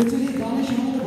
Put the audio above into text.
But today, Ganesh